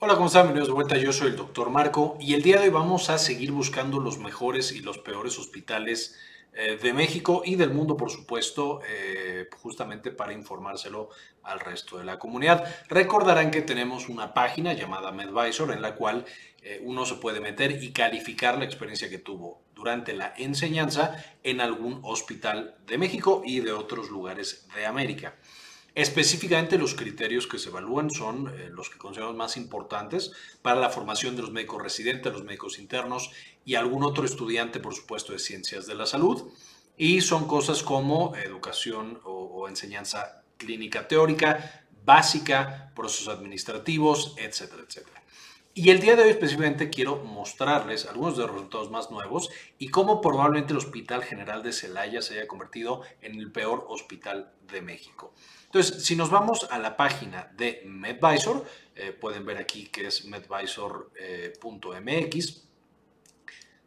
Hola, ¿cómo están? Bienvenidos de vuelta. Yo soy el doctor Marco y el día de hoy vamos a seguir buscando los mejores y los peores hospitales eh, de México y del mundo, por supuesto, eh, justamente para informárselo al resto de la comunidad. Recordarán que tenemos una página llamada MedVisor en la cual eh, uno se puede meter y calificar la experiencia que tuvo durante la enseñanza en algún hospital de México y de otros lugares de América. Específicamente los criterios que se evalúan son eh, los que consideramos más importantes para la formación de los médicos residentes, los médicos internos y algún otro estudiante, por supuesto, de ciencias de la salud. Y son cosas como educación o, o enseñanza clínica teórica, básica, procesos administrativos, etcétera, etcétera. Y el día de hoy específicamente quiero mostrarles algunos de los resultados más nuevos y cómo probablemente el Hospital General de Celaya se haya convertido en el peor hospital de México. Entonces, si nos vamos a la página de MedVisor, eh, pueden ver aquí que es medvisor.mx.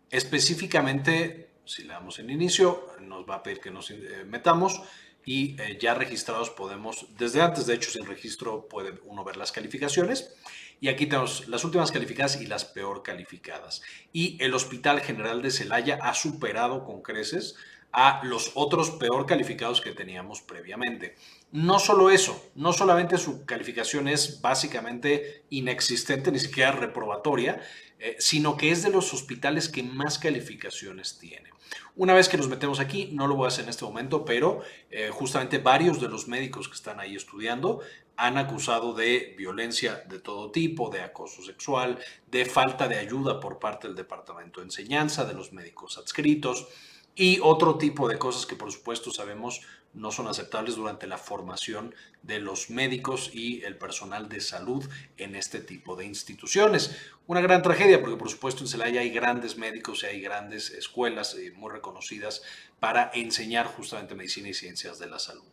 Específicamente, si le damos en inicio, nos va a pedir que nos eh, metamos y eh, ya registrados podemos, desde antes de hecho sin registro puede uno ver las calificaciones y aquí tenemos las últimas calificadas y las peor calificadas. Y el Hospital General de Celaya ha superado con creces a los otros peor calificados que teníamos previamente. No solo eso, no solamente su calificación es básicamente inexistente, ni siquiera reprobatoria, eh, sino que es de los hospitales que más calificaciones tiene. Una vez que nos metemos aquí, no lo voy a hacer en este momento, pero eh, justamente varios de los médicos que están ahí estudiando han acusado de violencia de todo tipo, de acoso sexual, de falta de ayuda por parte del Departamento de Enseñanza, de los médicos adscritos y otro tipo de cosas que por supuesto sabemos no son aceptables durante la formación de los médicos y el personal de salud en este tipo de instituciones. Una gran tragedia porque por supuesto en Celaya hay grandes médicos y hay grandes escuelas eh, muy reconocidas para enseñar justamente medicina y ciencias de la salud.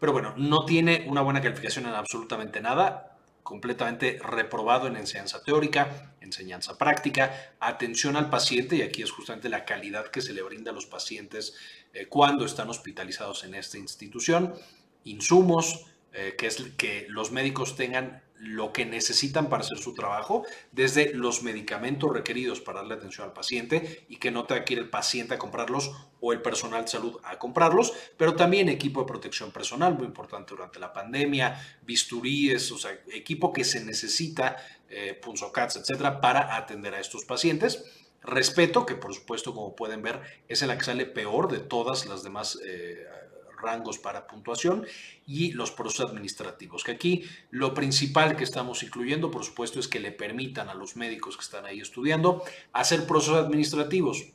Pero bueno, no tiene una buena calificación en absolutamente nada completamente reprobado en enseñanza teórica, enseñanza práctica, atención al paciente, y aquí es justamente la calidad que se le brinda a los pacientes eh, cuando están hospitalizados en esta institución, insumos, eh, que es que los médicos tengan lo que necesitan para hacer su trabajo, desde los medicamentos requeridos para darle atención al paciente y que no tenga que ir el paciente a comprarlos o el personal de salud a comprarlos, pero también equipo de protección personal, muy importante durante la pandemia, bisturíes, o sea, equipo que se necesita, eh, punzocats, etcétera, para atender a estos pacientes. Respeto, que por supuesto, como pueden ver, es el que sale peor de todas las demás eh, rangos para puntuación y los procesos administrativos, que aquí lo principal que estamos incluyendo, por supuesto, es que le permitan a los médicos que están ahí estudiando hacer procesos administrativos,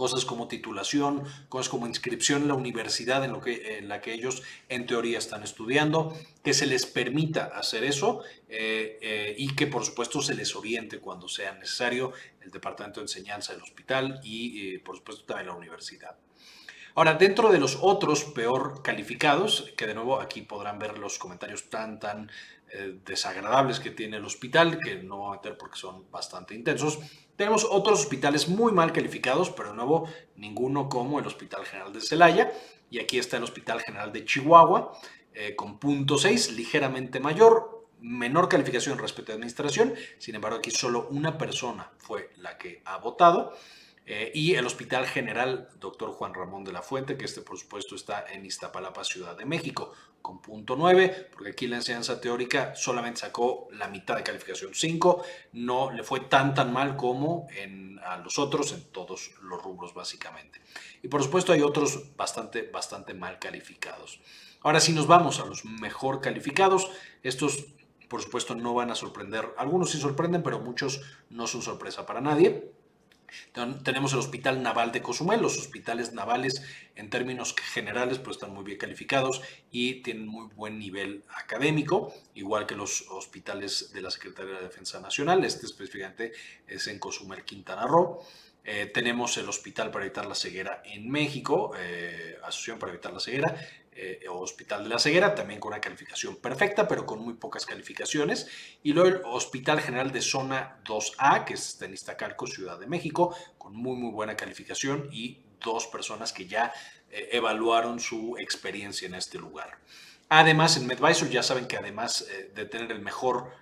cosas como titulación, cosas como inscripción en la universidad en, lo que, en la que ellos en teoría están estudiando, que se les permita hacer eso eh, eh, y que por supuesto se les oriente cuando sea necesario el Departamento de Enseñanza del hospital y eh, por supuesto también la universidad. Ahora, dentro de los otros peor calificados, que de nuevo aquí podrán ver los comentarios tan, tan eh, desagradables que tiene el hospital, que no voy a meter porque son bastante intensos, tenemos otros hospitales muy mal calificados, pero de nuevo ninguno como el Hospital General de Celaya. Y aquí está el Hospital General de Chihuahua, eh, con punto 6, ligeramente mayor, menor calificación respecto a administración. Sin embargo, aquí solo una persona fue la que ha votado. Eh, y el Hospital General Dr. Juan Ramón de la Fuente, que este por supuesto está en Iztapalapa, Ciudad de México, con punto 9, porque aquí la enseñanza teórica solamente sacó la mitad de calificación 5, no le fue tan tan mal como en, a los otros en todos los rubros básicamente. Y por supuesto hay otros bastante, bastante mal calificados. Ahora si nos vamos a los mejor calificados, estos por supuesto no van a sorprender, algunos sí sorprenden, pero muchos no son sorpresa para nadie. Tenemos el Hospital Naval de Cozumel. Los hospitales navales, en términos generales, pues están muy bien calificados y tienen muy buen nivel académico, igual que los hospitales de la Secretaría de Defensa Nacional. Este específicamente es en Cozumel, Quintana Roo. Eh, tenemos el Hospital para Evitar la Ceguera en México, eh, Asociación para Evitar la Ceguera, eh, Hospital de la Ceguera, también con una calificación perfecta, pero con muy pocas calificaciones. Y luego el Hospital General de Zona 2A, que es en Iztacalco, Ciudad de México, con muy, muy buena calificación y dos personas que ya eh, evaluaron su experiencia en este lugar. Además, en MedVisor ya saben que además eh, de tener el mejor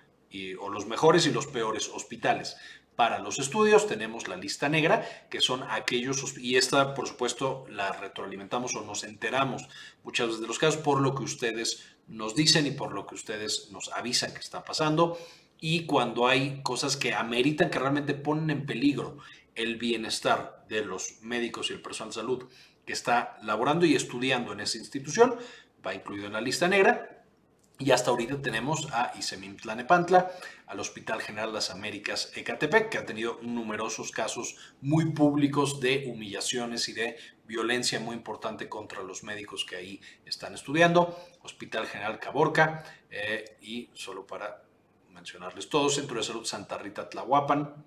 o los mejores y los peores hospitales. Para los estudios tenemos la lista negra, que son aquellos, y esta por supuesto la retroalimentamos o nos enteramos muchas veces de los casos por lo que ustedes nos dicen y por lo que ustedes nos avisan que está pasando. Y cuando hay cosas que ameritan, que realmente ponen en peligro el bienestar de los médicos y el personal de salud que está laborando y estudiando en esa institución, va incluido en la lista negra. Y hasta ahorita tenemos a Tlanepantla, al Hospital General Las Américas Ecatepec, que ha tenido numerosos casos muy públicos de humillaciones y de violencia muy importante contra los médicos que ahí están estudiando. Hospital General Caborca eh, y solo para mencionarles todos, Centro de Salud Santa Rita Tlahuapan,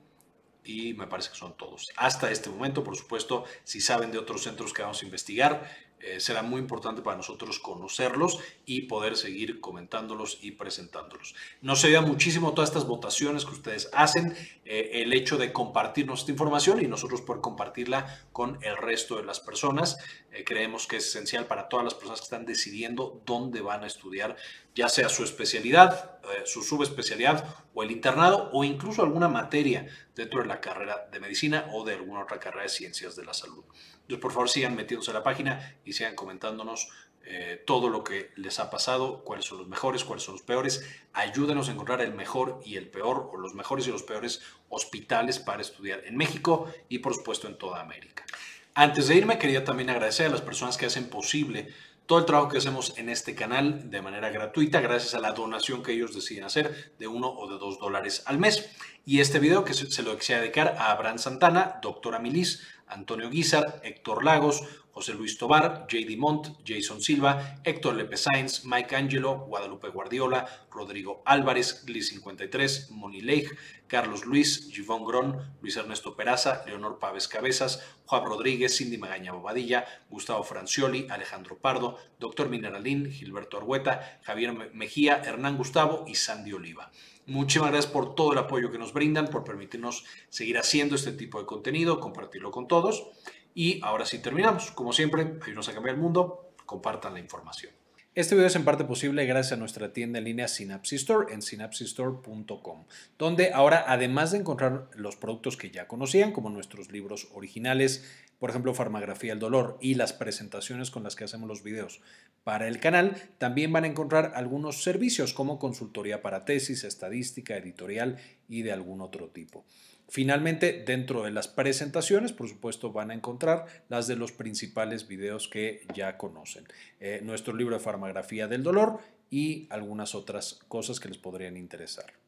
y me parece que son todos. Hasta este momento, por supuesto, si saben de otros centros que vamos a investigar, eh, será muy importante para nosotros conocerlos y poder seguir comentándolos y presentándolos. Nos ayuda muchísimo todas estas votaciones que ustedes hacen, eh, el hecho de compartirnos esta información y nosotros poder compartirla con el resto de las personas. Eh, creemos que es esencial para todas las personas que están decidiendo dónde van a estudiar, ya sea su especialidad, su subespecialidad o el internado o incluso alguna materia dentro de la carrera de medicina o de alguna otra carrera de ciencias de la salud. Por favor, sigan metiéndose a la página y sigan comentándonos eh, todo lo que les ha pasado, cuáles son los mejores, cuáles son los peores. Ayúdenos a encontrar el mejor y el peor, o los mejores y los peores hospitales para estudiar en México y, por supuesto, en toda América. Antes de irme, quería también agradecer a las personas que hacen posible todo el trabajo que hacemos en este canal de manera gratuita gracias a la donación que ellos deciden hacer de uno o de dos dólares al mes. Y este video que se lo quisiera dedicar a Abraham Santana, doctora Milis, Antonio Guizar, Héctor Lagos, José Luis Tobar, J.D. Montt, Jason Silva, Héctor Lepe Sainz, Mike Angelo, Guadalupe Guardiola, Rodrigo Álvarez, Gli53, Moni Leigh, Carlos Luis, Givón Gron, Luis Ernesto Peraza, Leonor Paves Cabezas, Juan Rodríguez, Cindy Magaña Bobadilla, Gustavo Francioli, Alejandro Pardo, Doctor Mineralín, Gilberto Argueta, Javier Mejía, Hernán Gustavo y Sandy Oliva. Muchísimas gracias por todo el apoyo que nos brindan, por permitirnos seguir haciendo este tipo de contenido, compartirlo con todos. Y ahora sí terminamos. Como siempre, ayúdenos a cambiar el mundo, compartan la información. Este video es en parte posible gracias a nuestra tienda en línea Synapsis Store en synapsistore.com, donde ahora además de encontrar los productos que ya conocían, como nuestros libros originales, por ejemplo, Farmagrafía del Dolor y las presentaciones con las que hacemos los videos para el canal, también van a encontrar algunos servicios como consultoría para tesis, estadística, editorial y de algún otro tipo. Finalmente, dentro de las presentaciones, por supuesto, van a encontrar las de los principales videos que ya conocen. Eh, nuestro libro de farmagrafía del dolor y algunas otras cosas que les podrían interesar.